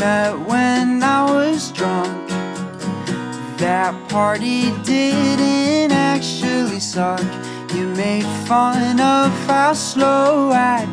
met when I was drunk. That party didn't actually suck. You made fun of how slow I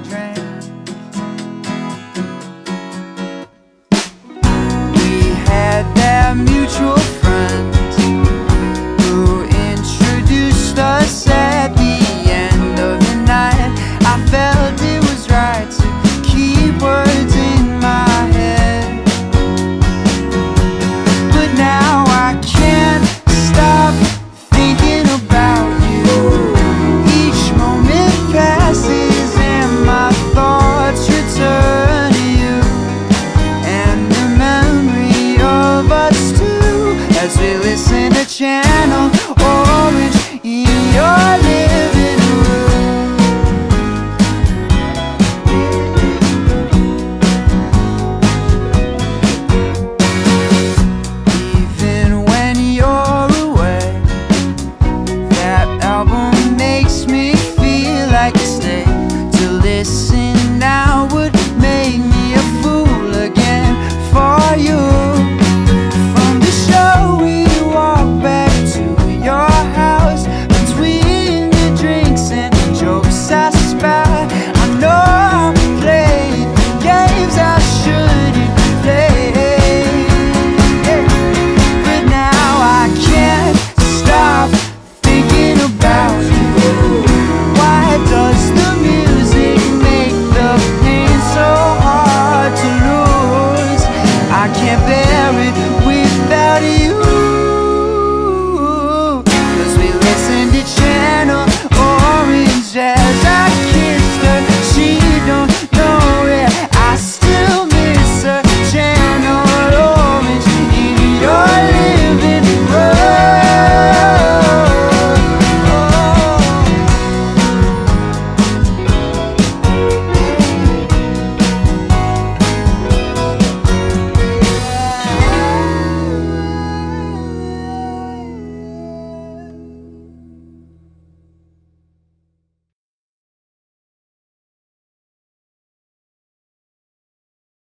lives out.